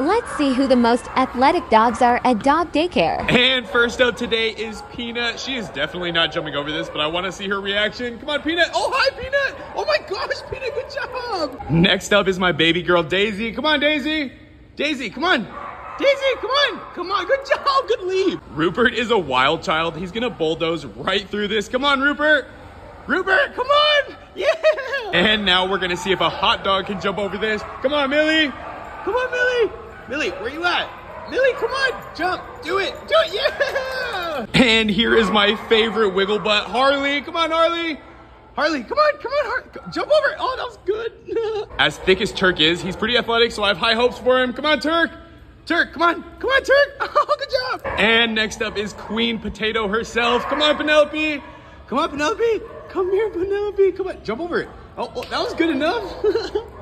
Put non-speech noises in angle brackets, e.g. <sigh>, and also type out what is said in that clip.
Let's see who the most athletic dogs are at dog daycare. And first up today is Peanut. She is definitely not jumping over this, but I want to see her reaction. Come on, Peanut. Oh, hi, Peanut. Oh my gosh, Peanut, good job. Next up is my baby girl, Daisy. Come on, Daisy. Daisy, come on. Daisy, come on. Come on, good job. Good lead. Rupert is a wild child. He's going to bulldoze right through this. Come on, Rupert. Rupert, come on. Yeah. And now we're going to see if a hot dog can jump over this. Come on, Millie. Come on, Millie. Millie, where you at? Millie, come on, jump, do it, do it, yeah! And here is my favorite wiggle butt, Harley. Come on, Harley. Harley, come on, come on, Harley. Jump over it. Oh, that was good. <laughs> as thick as Turk is, he's pretty athletic, so I have high hopes for him. Come on, Turk. Turk, come on. Come on, Turk. <laughs> Oh, good job. And next up is Queen Potato herself. Come on, Penelope. Come on, Penelope. Come here, Penelope. Come on, jump over it. Oh, oh that was good enough. <laughs>